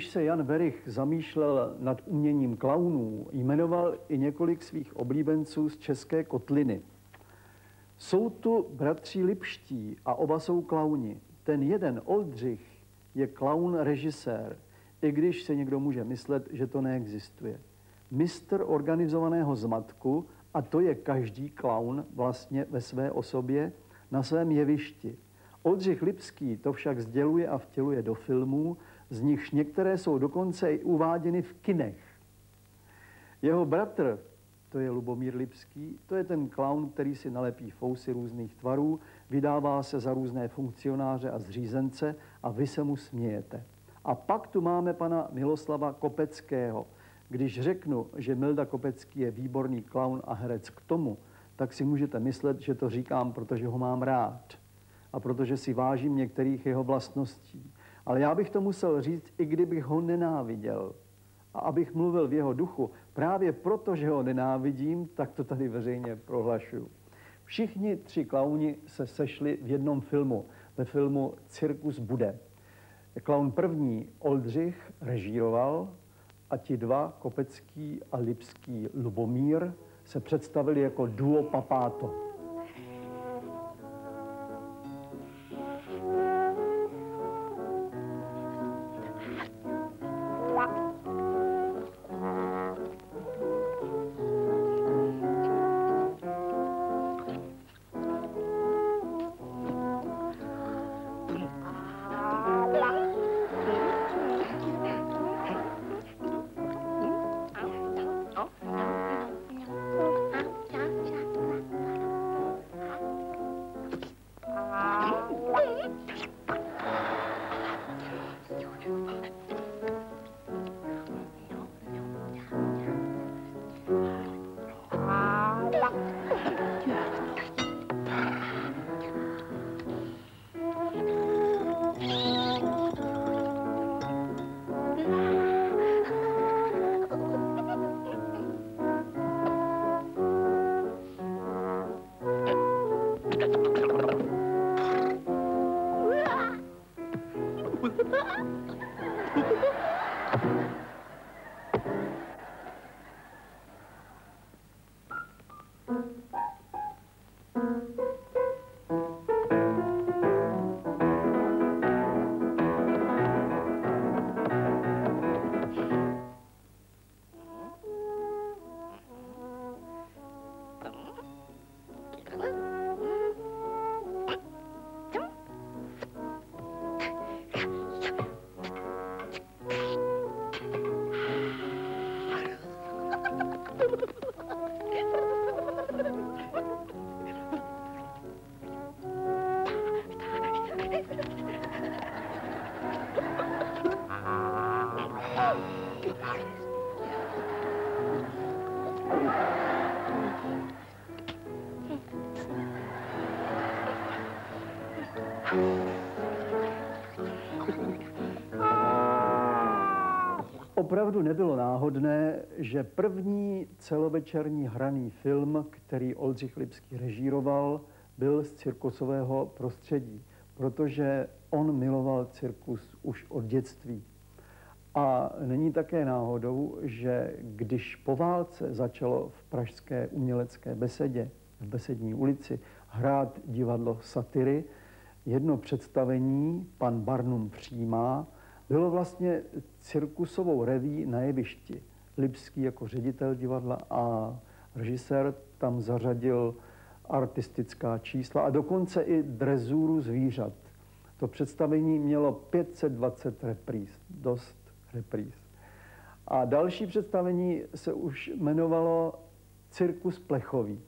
Když se Jan Verich zamýšlel nad uměním klaunů, jmenoval i několik svých oblíbenců z České kotliny. Jsou tu bratři Lipští a oba jsou klauni. Ten jeden, Oldřich, je klaun režisér, i když se někdo může myslet, že to neexistuje. Mistr organizovaného zmatku, a to je každý klaun vlastně ve své osobě, na svém jevišti. Oldřich Lipský to však sděluje a vtěluje do filmů, z nichž některé jsou dokonce i uváděny v kinech. Jeho bratr, to je Lubomír Lipský, to je ten klaun, který si nalepí fousy různých tvarů, vydává se za různé funkcionáře a zřízence a vy se mu smějete. A pak tu máme pana Miloslava Kopeckého. Když řeknu, že Milda Kopecký je výborný klaun a herec k tomu, tak si můžete myslet, že to říkám, protože ho mám rád a protože si vážím některých jeho vlastností. Ale já bych to musel říct, i kdybych ho nenáviděl. A abych mluvil v jeho duchu, právě proto, že ho nenávidím, tak to tady veřejně prohlašuju. Všichni tři klauni se sešli v jednom filmu, ve filmu Cirkus bude. Klaun první Oldřich režíroval a ti dva, Kopecký a Lipský Lubomír, se představili jako duo Papáto. Opravdu nebylo náhodné, že první celovečerní hraný film, který Oldřich Lipský režíroval, byl z cirkusového prostředí, protože on miloval cirkus už od dětství. A není také náhodou, že když po válce začalo v pražské umělecké besedě, v Besední ulici, hrát divadlo satyry, jedno představení pan Barnum přijímá, bylo vlastně cirkusovou reví na jevišti. Lipský jako ředitel divadla a Režisér tam zařadil artistická čísla a dokonce i drezuru zvířat. To představení mělo 520 repríz, dost repríz. A další představení se už jmenovalo Cirkus plechový.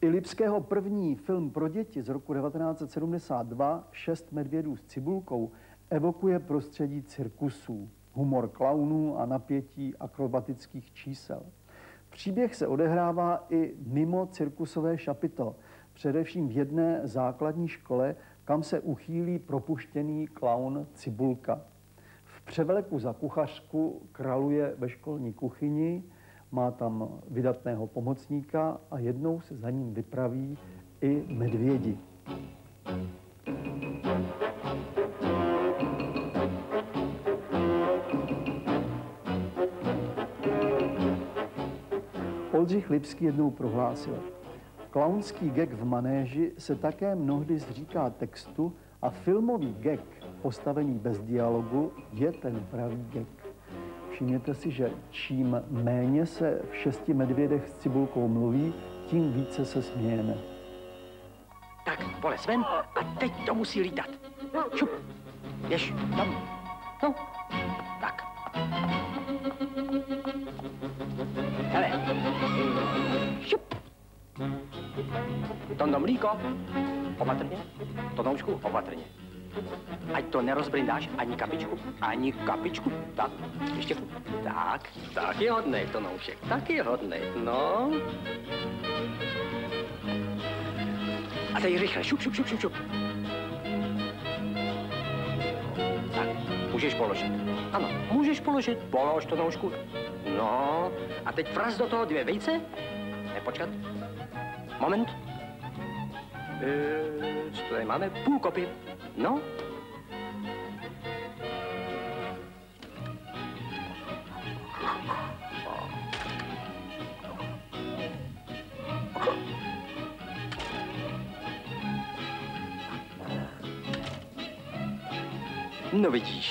I Lipského první film pro děti z roku 1972, Šest medvědů s cibulkou, evokuje prostředí cirkusů, humor klaunů a napětí akrobatických čísel. Příběh se odehrává i mimo cirkusové šapito, především v jedné základní škole, kam se uchýlí propuštěný klaun Cibulka. V převleku za kuchařku kraluje ve školní kuchyni, má tam vydatného pomocníka a jednou se za ním vypraví i medvědi. Oldřich Lipský jednou prohlásil, klaunský gag v manéži se také mnohdy zříká textu a filmový gag postavený bez dialogu je ten pravý gag. Všimněte si, že čím méně se v šesti medvědech s cibulkou mluví, tím více se smějeme. Tak, vole, Sven, a teď to musí lítat. Šup, běž, tam. No, Tondo mlíko, opatrně, tonoušku, opatrně. Ať to nerozbrindáš ani kapičku, ani kapičku. Tak, ještě Tak, tak je hodnej, tonoušek, tak je hodnej, no. A teď rychle, šup, šup, šup, šup, šup. Tak, můžeš položit. Ano, můžeš položit. Polož to noušku. No, a teď vraz do toho dvě vejce. Ne, počkat. Moment. Tady máme? Půl kopy. No. No vidíš.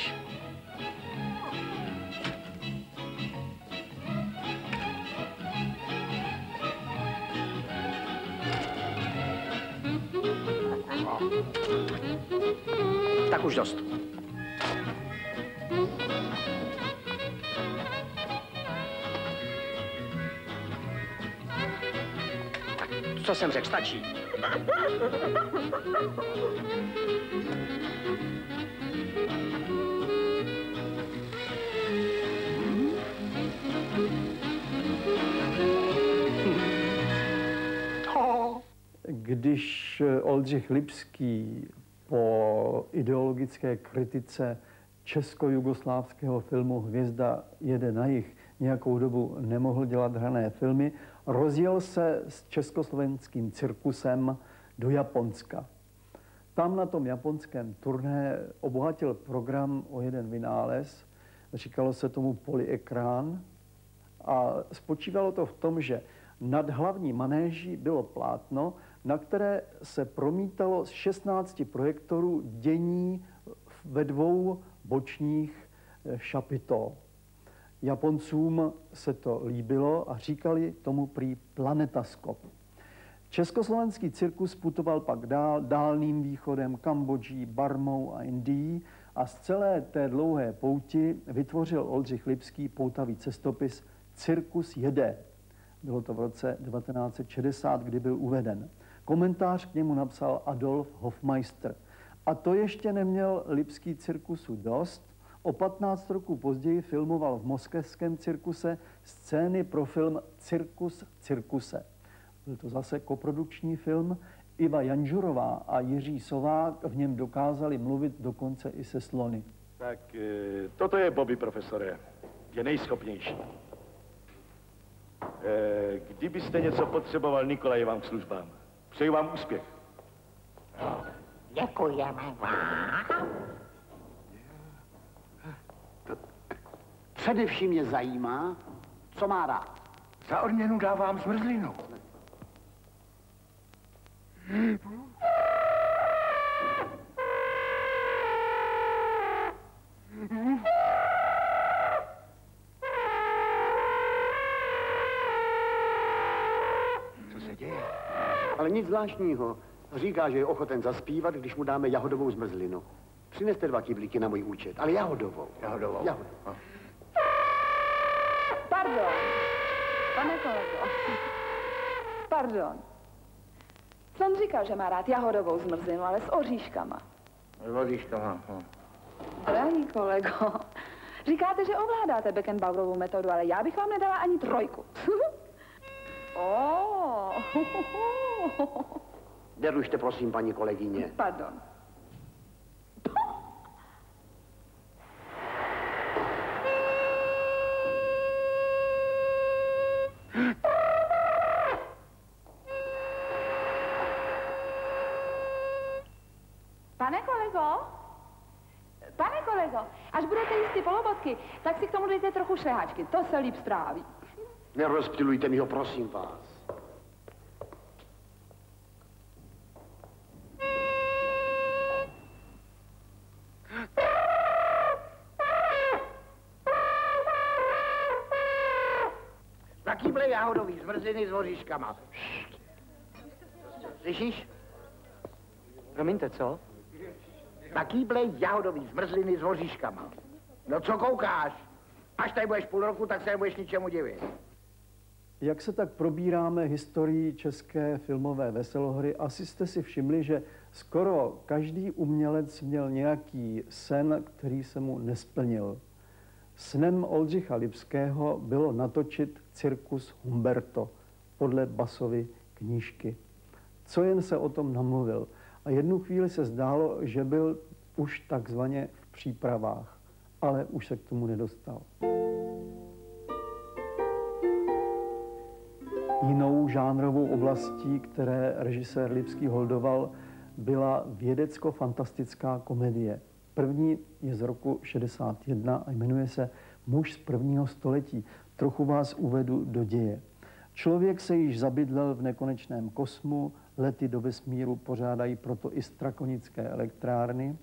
Stačí. Když Oldřich Lipský po ideologické kritice česko-jugoslávského filmu Hvězda jede na jich nějakou dobu nemohl dělat hrané filmy, rozjel se s československým cirkusem do Japonska. Tam na tom japonském turné obohatil program o jeden vynález, říkalo se tomu polyekrán a spočívalo to v tom, že nad hlavní manéží bylo plátno, na které se promítalo z 16 projektorů dění ve dvou bočních eh, šapitol. Japoncům se to líbilo a říkali tomu prý planetaskop. Československý cirkus putoval pak dál, dálným východem, Kambodží, Barmou a Indií a z celé té dlouhé pouti vytvořil Oldřich Lipský poutavý cestopis Cirkus jede. Bylo to v roce 1960, kdy byl uveden. Komentář k němu napsal Adolf Hofmeister. A to ještě neměl Lipský cirkusu dost. O 15 roků později filmoval v moskevském cirkuse scény pro film Cirkus cirkuse. Byl to zase koprodukční film. Iva Janžurová a Jiří Sovák v něm dokázali mluvit dokonce i se slony. Tak eh, toto je Bobby, profesore. Je nejschopnější. Eh, kdybyste něco potřeboval, Nikolaj je vám k službám. Přeji vám úspěch. Děkujeme vám. Především mě zajímá, co má rád. Za odměnu dávám zmrzlinu. Ale nic zvláštního. Říká, že je ochoten zaspívat, když mu dáme jahodovou zmrzlinu. Přineste dva kyblíky na můj účet, ale jahodovou. Jahodovou? Jahodovou. Pardon. Pane kolego. Pardon. Jsem říkal, že má rád jahodovou zmrzlinu, ale s oříškama. Vodíška, hm. Drahý kolego, říkáte, že ovládáte Beckenbauerovou metodu, ale já bych vám nedala ani trojku. oh. Nerušte, prosím, paní kolegyně. Pardon. Ty polobotky, tak si k tomu dejte trochu šlehačky, to se líp stráví. Nerozptilujte mi ho, prosím vás. Dva kýble jahodový zmrzliny s oříškama. Slyšíš? Promiňte, co? Dva kýble jahodový zmrzliny s oříškama. No co koukáš? Až tady budeš půl roku, tak se nebudeš ničemu divit. Jak se tak probíráme historii české filmové veselohry, asi jste si všimli, že skoro každý umělec měl nějaký sen, který se mu nesplnil. Snem Oldřicha Lipského bylo natočit cirkus Humberto podle Basovy knížky. Co jen se o tom namluvil. A jednu chvíli se zdálo, že byl už takzvaně v přípravách, ale už se k tomu nedostal. Jinou žánrovou oblastí, které režisér Lipský holdoval, byla vědecko-fantastická komedie. První je z roku 61 a jmenuje se Muž z prvního století. Trochu vás uvedu do děje. Člověk se již zabydlel v nekonečném kosmu, lety do vesmíru pořádají proto i strakonické elektrárny.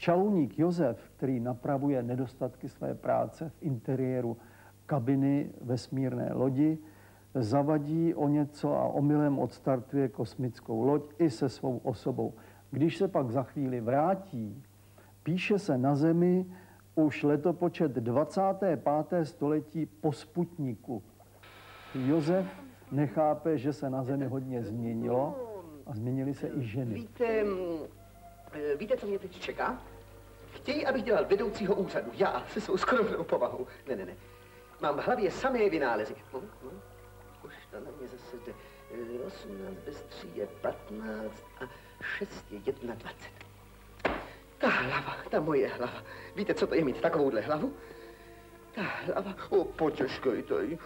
Čalouník Josef, který napravuje nedostatky své práce v interiéru kabiny vesmírné lodi, zavadí o něco a omylem odstartuje kosmickou loď i se svou osobou. Když se pak za chvíli vrátí, píše se na Zemi už letopočet 25. století po Sputniku. Josef nechápe, že se na Zemi hodně změnilo a změnily se i ženy. Víte, mm, eh, víte, co mě teď čeká? Chtějí, abych dělal vedoucího úřadu. Já se svou skromnou povahou. Ne, ne, ne. Mám v hlavě samé vynálezy. Hm, hm. Už to na mě zase jde. Eh, 18 bez 3 je 15 a 6 je 21. Ta hlava, ta moje hlava. Víte, co to je mít takovouhle hlavu? Ta hlava, o, počeškejte ji.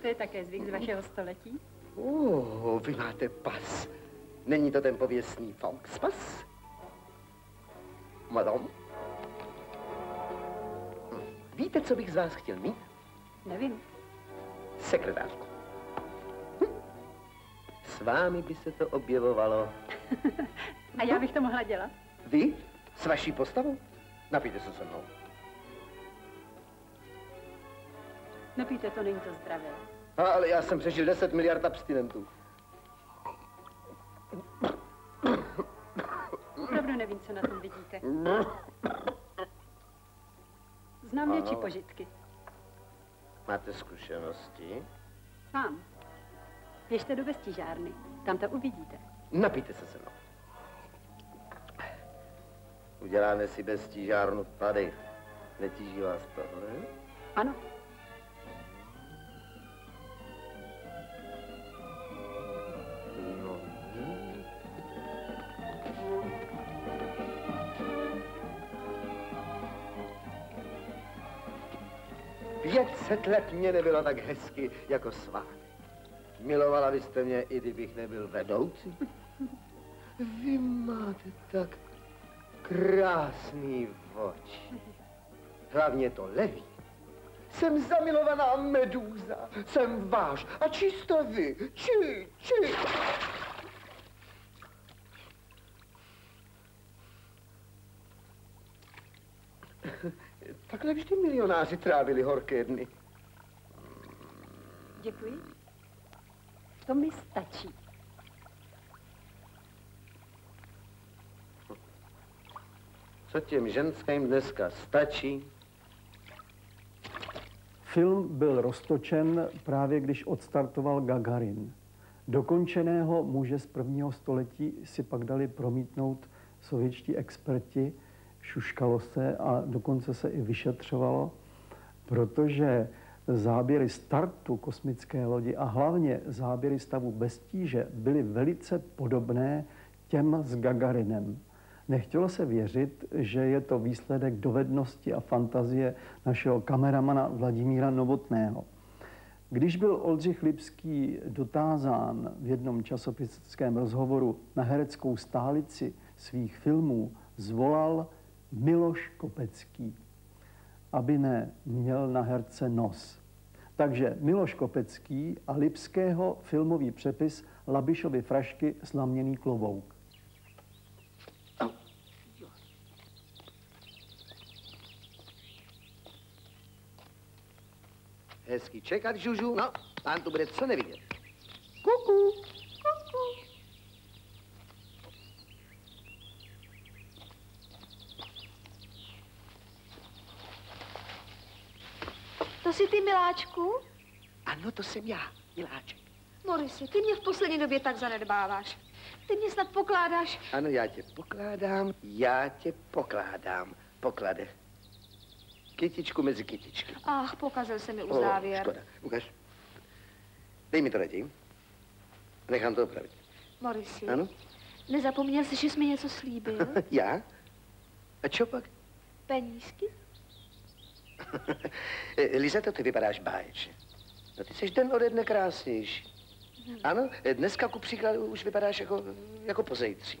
To je také zvyk z vašeho století? Oh, vy máte pas. Není to ten pověstný Fauxpas? Madame? Víte, co bych z vás chtěl mít? Nevím. Sekretárku. Hm. S vámi by se to objevovalo. A já bych to mohla dělat? Vy? S vaší postavou? Napijte se se mnou. Nepijte, to není to zdravé. Ale já jsem přežil 10 miliard abstinentů. Opravdu nevím, co na tom vidíte. Znám větší požitky. Máte zkušenosti? Mám. Běžte do vestižárny. Tam to uvidíte. Napijte se se mnou. Uděláme si bez tížárnu tady. Netíží vás to, ne? Ano. 500 let mě nebylo tak hezky jako s vámi. Milovala byste mě, i kdybych nebyl vedoucí. Vy máte tak krásný oči. Hlavně to leví. Jsem zamilovaná medúza. Jsem váš. A čisto vy. Či, či. Takhle vždy milionáři trávili horké dny. Děkuji. To mi stačí. Co těm ženským dneska stačí? Film byl roztočen právě když odstartoval Gagarin. Dokončeného muže z prvního století si pak dali promítnout sovětští experti, šuškalo se a dokonce se i vyšetřovalo, protože záběry startu kosmické lodi a hlavně záběry stavu bez tíže byly velice podobné těm s Gagarinem. Nechtělo se věřit, že je to výsledek dovednosti a fantazie našeho kameramana Vladimíra Novotného. Když byl Oldřich Lipský dotázán v jednom časopistickém rozhovoru na hereckou stálici svých filmů, zvolal Miloš Kopecký, aby ne měl na herce nos. Takže Miloš Kopecký a Lipského filmový přepis Labišovy frašky Slaměný klobouk. Hezky čekat, Žužu. No, pán tu bude co nevidět. Kuku, kuku. To jsi ty, miláčku? Ano, to jsem já, miláček. Morisi, ty mě v poslední době tak zanedbáváš. Ty mě snad pokládáš. Ano, já tě pokládám, já tě pokládám. Poklade. Kytičku mezi kytičky. Ach, pokazil se mi O, závěr. škoda. Ukaž. Dej mi to raději. Nechám to opravit. Morisi, Ano? nezapomněl jsi, že jsi mi něco slíbil? Já? A čo pak? Penízky? Lizeto, ty vypadáš báječně. No ty jsi den ode dne krásnější. Ano, dneska ku příkladu už vypadáš jako, jako pozejtří.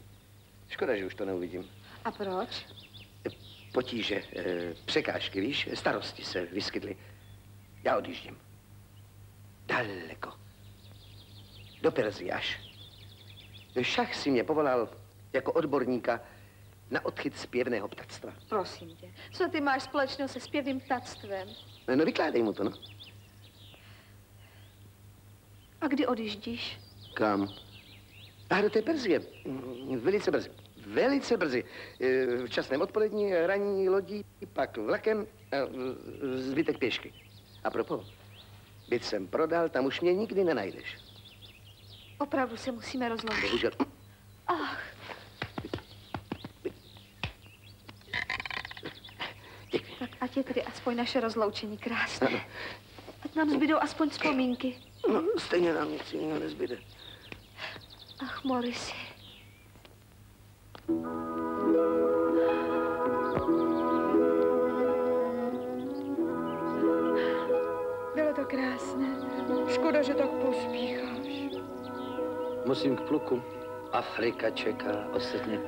Škoda, že už to neuvidím. A proč? Potíže, eh, překážky, víš, starosti se vyskytly. Já odjíždím. Daleko. Do Persy až. Šach si mě povolal jako odborníka na odchyt zpěvného ptactva. Prosím tě, co ty máš společného se zpěvným ptactvem? No vykládej mu to, no. A kdy odjíždíš? Kam? A do té Perzie. Mm, Velice brzy. Velice brzy. Eh, V časném odpolední, ranní lodí, pak vlakem a zbytek pěšky. A propo, byt jsem prodal, tam už mě nikdy nenajdeš. Opravdu se musíme rozloučit. Bohužel. Ach, Děkuji. tak ať je tedy aspoň naše rozloučení krásné. Ať nám zbydou aspoň vzpomínky. No, stejně nám nic jiného nezbyde. Ach, Morisi. Bylo to krásné. Škoda, že tak pospícháš. Musím k pluku. Afrika čeká, ostatně.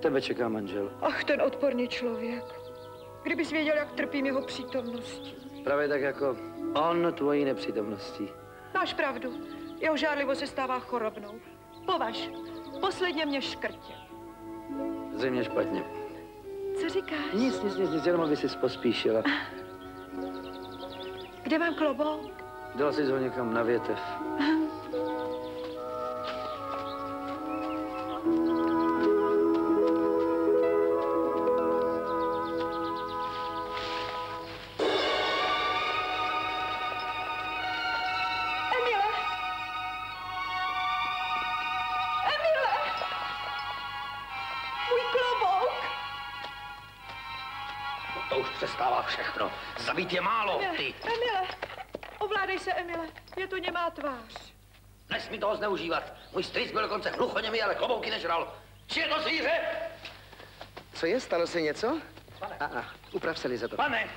Tebe čeká manžel. Ach, ten odporný člověk. Kdybys věděl, jak trpím jeho přítomností. Právě tak jako on tvojí nepřítomností. Máš pravdu. Jeho žárlivost se stává chorobnou. Považ, posledně mě škrtěl. Zřejmě špatně. Co říkáš? Nic, nic, nic, nic, jenom aby si pospíšila. Kde mám klobouk? Dala jsi ho někam na větev. Zneužívat. Můj strýc byl dokonce hluchoněmý, ale klobouky nežral. Či je to zvíře? Co je, stalo se něco? A, a, uprav se, Lizeto. Pane!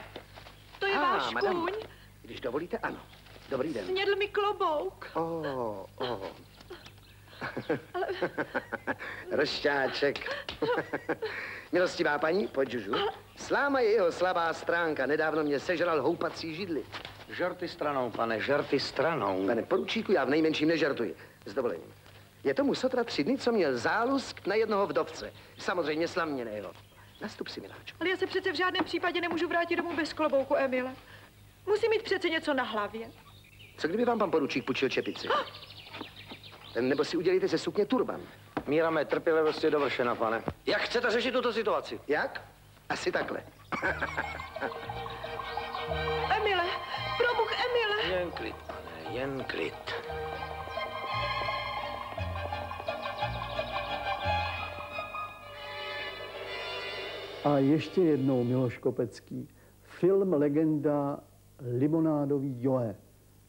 To je Ah, váš madam. kůň. Když dovolíte, ano. Dobrý den. Snědl mi klobouk. O, o. Rošťáček. Milostivá paní, pojď, Žužu. Sláma je jeho slabá stránka. Nedávno mě sežral houpací židli. Žarty stranou, pane, žarty stranou. Pane poručíku, já v nejmenším nežartuji. S dovolením. Je tomu sotra tři dny, co měl zálusk na jednoho vdovce. Samozřejmě slaměného. Nastup si, miláčku. Ale já se přece v žádném případě nemůžu vrátit domů bez klobouku, Emile. Musím mít přece něco na hlavě. Co kdyby vám pan poručík půjčil čepici? Nebo si udělejte ze sukně turban. Míra mé trpělivosti je dovršena, pane. Jak chcete řešit tuto situaci? Jak? Asi takhle. Emile, pro Bůh, Emile. Jen klid, pane, jen klid. A ještě jednou Miloš Kopecký. Film legenda Limonádový Joe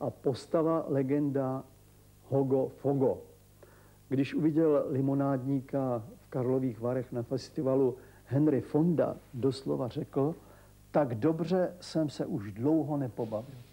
a postava legenda Hogo Fogo. Když uviděl limonádníka v Karlových Varech na festivalu Henry Fonda, doslova řekl, tak dobře jsem se už dlouho nepobavil.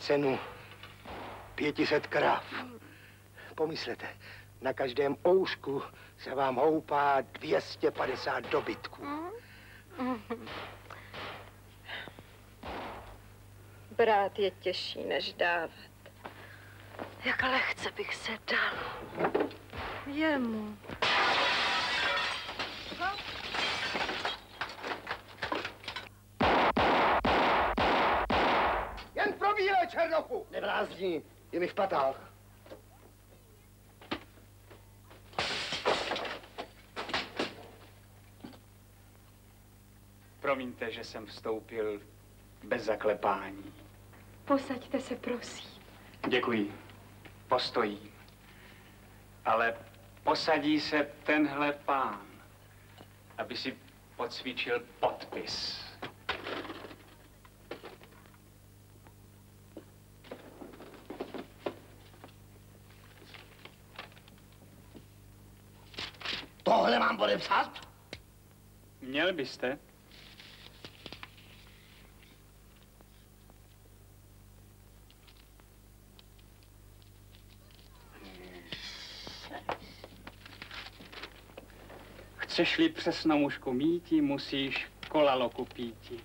Cenu 500 kráv. Pomyslete, na každém oušku se vám houpá 250 dobytků. Brát je těžší, než dávat. Jak lehce bych se dal. Jemu. Jen pro bílé černochu! Neblázni, je mi v patách. Promiňte, že jsem vstoupil bez zaklepání. Posaďte se, prosím. Děkuji. Postojím. Ale posadí se tenhle pán, aby si podsvíčil podpis. Tohle mám podepsat? Měl byste? Chceš-li přesnou mužku míti, musíš kolaloku píti.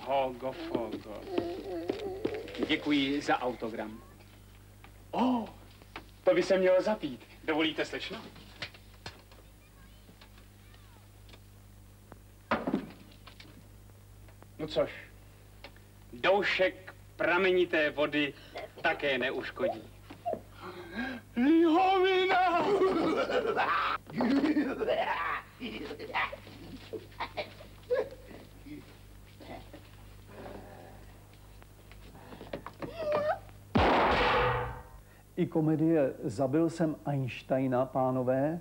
Hogo fogo. Děkuji za autogram. O, oh, to by se mělo zapít. Dovolíte, slečno? No což, doušek pramenité vody také neuškodí. Lihovina! I komedie Zabil jsem Einsteina, pánové,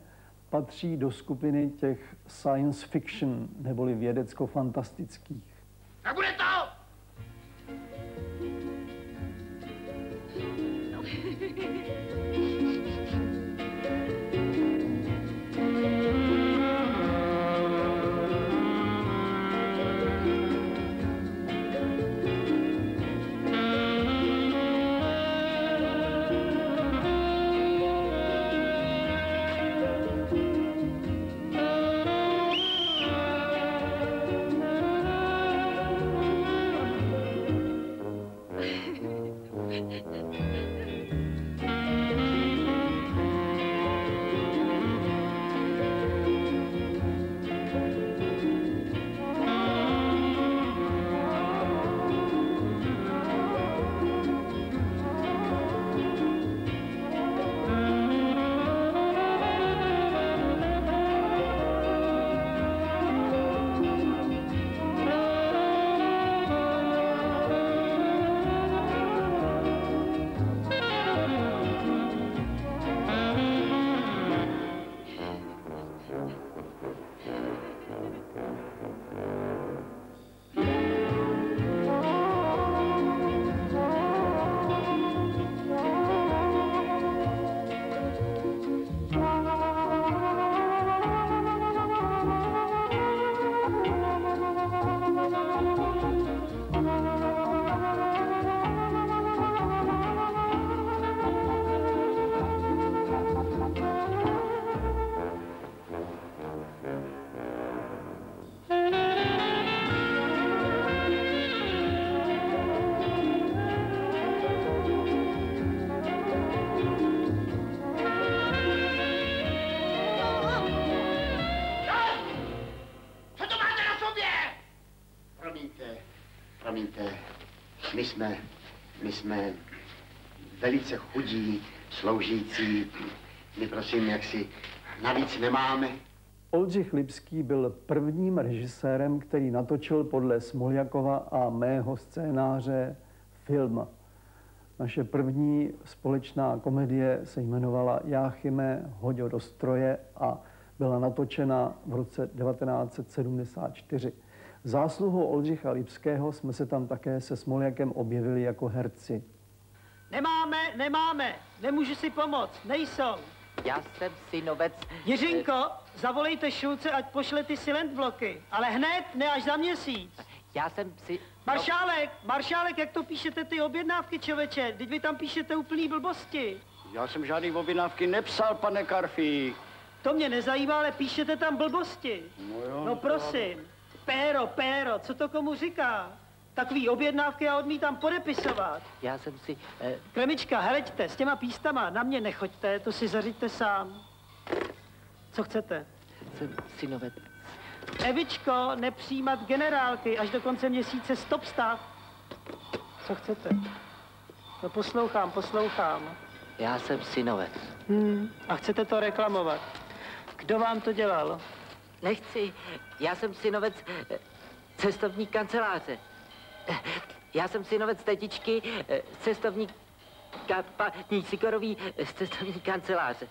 patří do skupiny těch science fiction, neboli vědecko-fantastických. Jsme, my jsme velice chudí, sloužící, my prosím, jak si navíc nemáme. Oldřich Lipský byl prvním režisérem, který natočil podle Smoljakova a mého scénáře film. Naše první společná komedie se jmenovala Jáchyme, hoď do stroje a byla natočena v roce 1974. Zásluhou Oldřicha Lipského jsme se tam také se Smoljakem objevili jako herci. Nemáme, nemáme, nemůžu si pomoct, nejsou. Já jsem synovec... Jiřinko, zavolejte Šulce, ať pošle ty silent bloky, ale hned, ne až za měsíc. Já jsem si... Maršálek, maršálek, jak to píšete ty objednávky, čověče? Teď vy tam píšete úplný blbosti. Já jsem žádný objednávky nepsal, pane Karfí. To mě nezajímá, ale píšete tam blbosti. No jo. No prosím. Péro, péro, co to komu říká? Takový objednávky já odmítám podepisovat. Já jsem si... Eh... Kremička, heleďte, s těma pístama na mě nechoďte, to si zařiďte sám. Co chcete? Jsem synovec. Evičko, nepřijímat generálky, až do konce měsíce stop stav. Co chcete? No poslouchám, poslouchám. Já jsem synovec. Hmm, a chcete to reklamovat. Kdo vám to dělal? Nechci. Já jsem synovec eh, cestovní kanceláře. Já jsem synovec tetičky eh, cestovní paní Sikorový z cestovní kanceláře.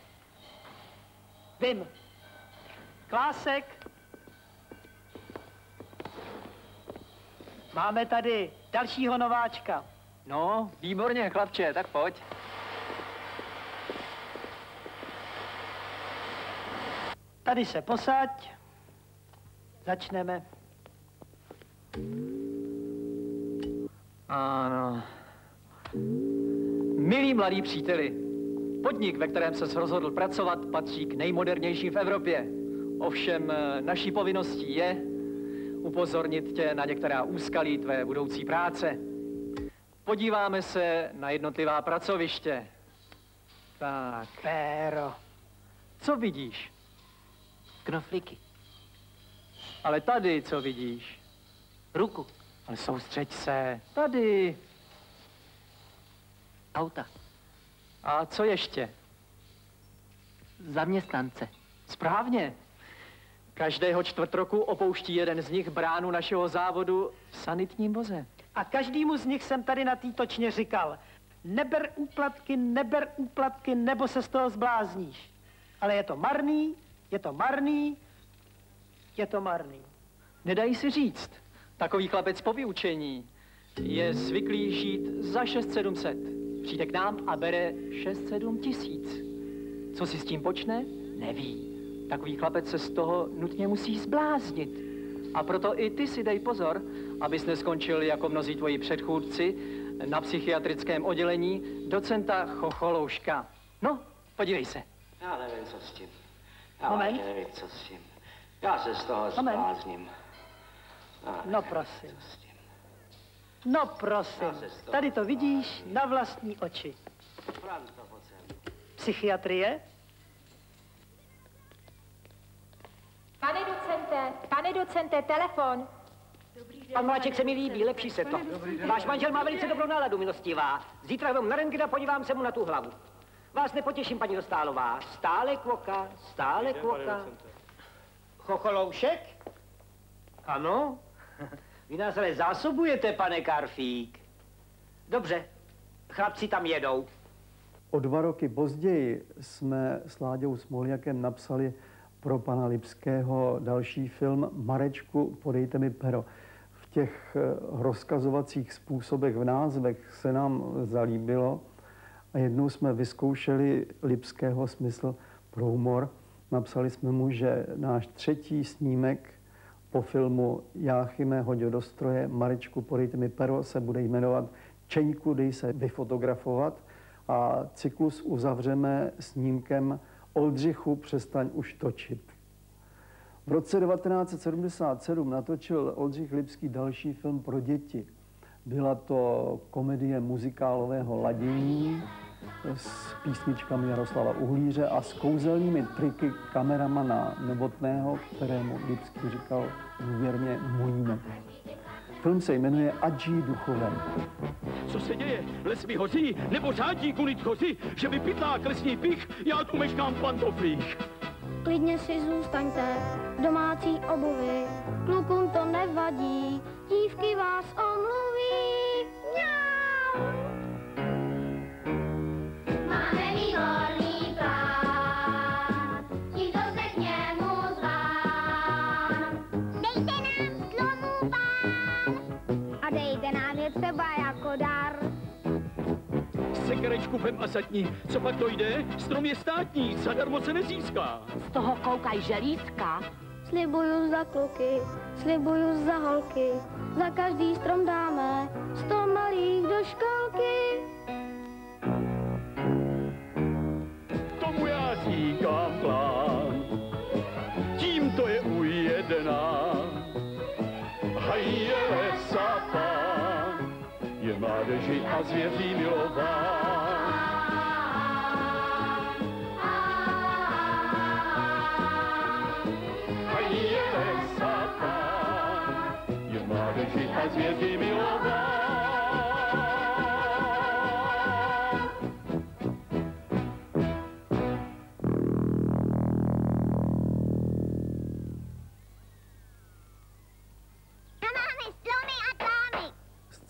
Vím. Klásek. Máme tady dalšího nováčka. No, výborně, chlapče, tak pojď. Tady se posaď. Začneme. Ano. Milí mladí příteli, podnik, ve kterém se rozhodl pracovat, patří k nejmodernějším v Evropě. Ovšem naší povinností je upozornit tě na některá úskalí tvé budoucí práce. Podíváme se na jednotlivá pracoviště. Tak. Péro. Co vidíš? Knoflíky. Ale tady, co vidíš? Ruku. Ale soustřeď se. Tady. Auta. A co ještě? Zaměstnance. Správně. Každého čtvrt roku opouští jeden z nich bránu našeho závodu v sanitním voze. A každému z nich jsem tady na té točně říkal, neber úplatky, neber úplatky, nebo se z toho zblázníš. Ale je to marný, je to marný, je to marný. Nedají si říct. Takový chlapec po vyučení je zvyklý žít za 6-700. Přijde k nám a bere 6-7 tisíc. Co si s tím počne? Neví. Takový chlapec se z toho nutně musí zbláznit. A proto i ty si dej pozor, abys neskončil jako mnozí tvoji předchůdci na psychiatrickém oddělení docenta Chocholouška. No, podívej se. Já nevím, co s tím. Já Moment. nevím, co s tím. Já se z toho Moment. zblázním. No prosím. No prosím, tady to vidíš na vlastní oči. Psychiatrie? Pane docente, pane docente, telefon. Pan Máček se mi líbí, lepší se to. Váš manžel má velice dobrou náladu, milostivá. Zítra vám na rentgen a podívám se mu na tu hlavu. Vás nepotěším, paní Dostálová. Stále kvoka, stále kvoka. Chocholoušek? Ano? Vy nás ale zásobujete, pane Karfík. Dobře, chlapci tam jedou. O dva roky později jsme s Láďou Smoljakem napsali pro pana Lipského další film Marečku, podejte mi pero. V těch eh, rozkazovacích způsobech v názvech se nám zalíbilo a jednou jsme vyzkoušeli Lipského smysl pro humor. Napsali jsme mu, že náš třetí snímek po filmu Jáchyme, hodě do stroje, Marečku, podejte mi pero, se bude jmenovat Čeňku, dej se vyfotografovat a cyklus uzavřeme snímkem Oldřichu, přestaň už točit. V roce 1977 natočil Oldřich Lipský další film pro děti. Byla to komedie muzikálového ladění s písničkami Jaroslava Uhlíře a s kouzelnými triky kameramana Novotného, kterému Lipský říkal důvěrně Mujínek. Film se jmenuje Adži duchové. Co se děje? Les mi hoří? Nebo řádí kulit hoří? Že mi pytlá klesní pich? Já tu meškám v pantoflích. Klidně si zůstaňte v domácí obuvi, klukům to nevadí, dívky vás omluví. Vem a satní. Co pak to jde? Strom je státní, zadarmo se nezíská. Z toho koukaj želízka. Slibuju za kluky, slibuju za holky, za každý strom dáme sto malých do školky. Tomu já říkám plán. Tím to je ujedená. Hajje lesa pán, je mládeži a zvěří milován. Milován.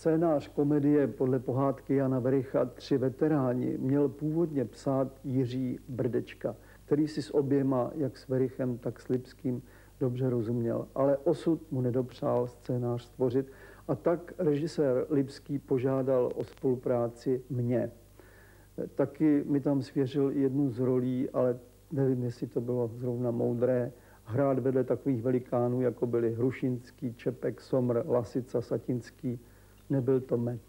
Scénář komedie podle pohádky Jana Vericha Tři veteráni měl původně psát Jiří Brdečka, který si s oběma, jak s Verichem, tak s Lipským, dobře rozuměl. Ale osud mu nedopřál scénář stvořit a tak režisér Lipský požádal o spolupráci mě. Taky mi tam svěřil jednu z rolí, ale nevím, jestli to bylo zrovna moudré, hrát vedle takových velikánů, jako byli Hrušinský, Čepek, Somr, Lasica, Satinský, nebyl to med.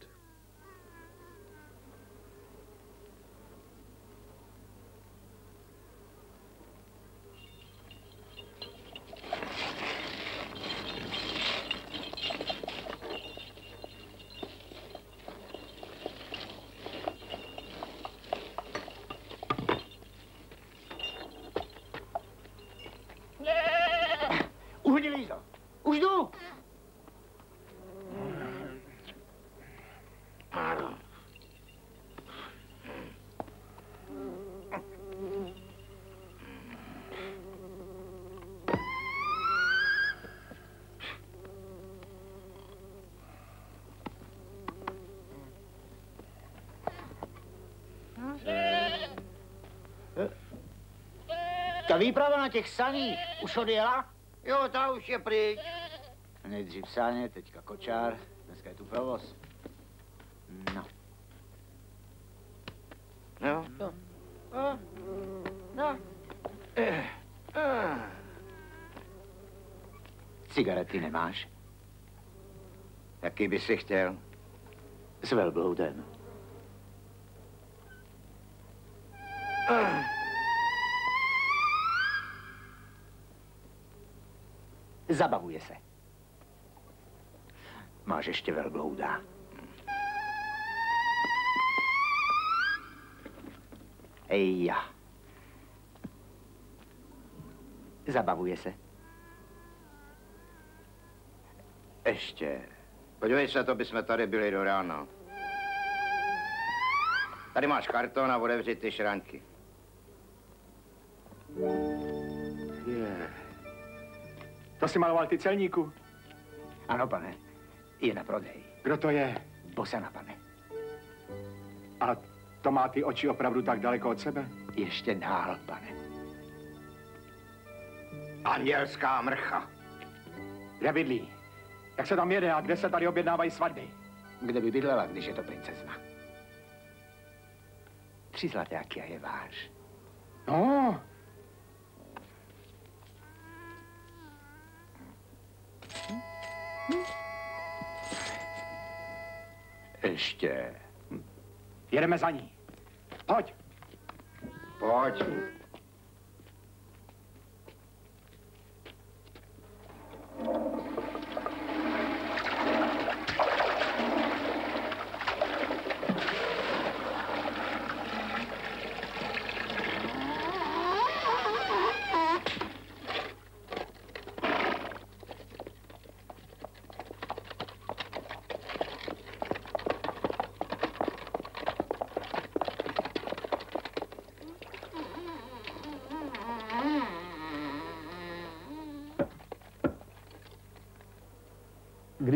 Ta výprava na těch saních už odjela? Jo, ta už je pryč. Nejdřív sáně, teďka kočár, dneska je tu provoz. No. No. No. No. Eh. Cigarety nemáš? Jaký by si chtěl? S velbloudem. Eh. Zabavuje se. Máš ještě velblouda. Ej já. Zabavuje se. Ještě. Podívej se, to bychom tady byli do rána. Tady máš karton a otevři ty šranky. To si maloval ty celníku? Ano, pane. Je na prodej. Kdo to je? Bosana, pane. A to má ty oči opravdu tak daleko od sebe? Ještě dál, pane. Andělská mrcha. Kde bydlí? Jak se tam jede a kde se tady objednávají svatby? Kde by bydlela, když je to princezna? Tři zlatáky a je váš. No, Ještě. jedeme za ní. Pojď. Pojď.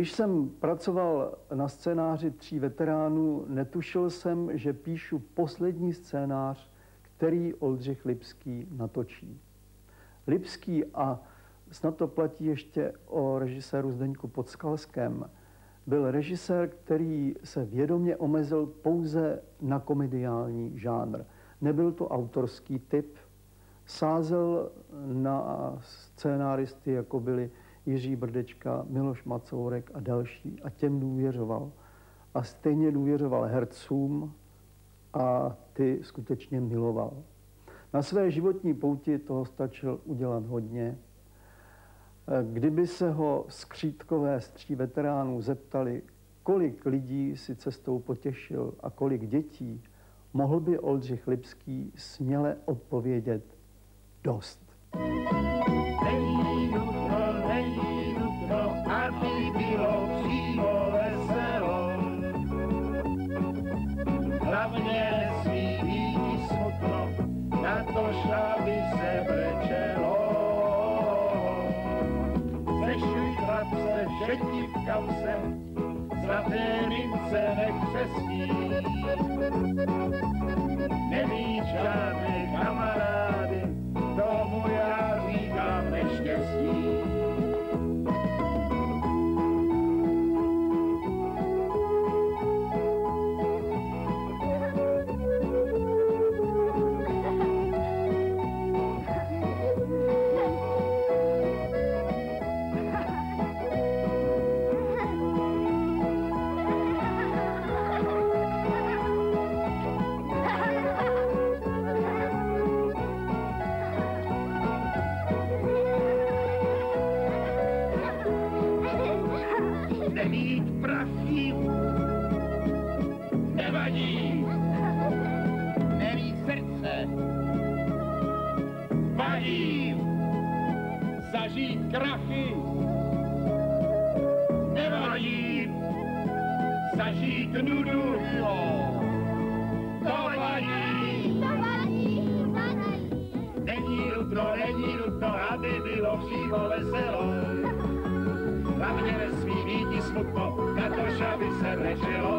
Když jsem pracoval na scénáři Tří veteránů, netušil jsem, že píšu poslední scénář, který Oldřich Lipský natočí. Lipský a snad to platí ještě o režiséru Zdeňku Podskalském, byl režisér, který se vědomě omezil pouze na komediální žánr. Nebyl to autorský typ, sázel na scénáristy, jako byli Jiří Brdečka, Miloš Macourek a další a těm důvěřoval. A stejně důvěřoval hercům a ty skutečně miloval. Na své životní pouti toho stačil udělat hodně. Kdyby se ho skřítkové stří veteránů zeptali, kolik lidí si cestou potěšil a kolik dětí, mohl by Oldřich Lipský směle odpovědět dost. Není Nem nincs rám se brečelo. Není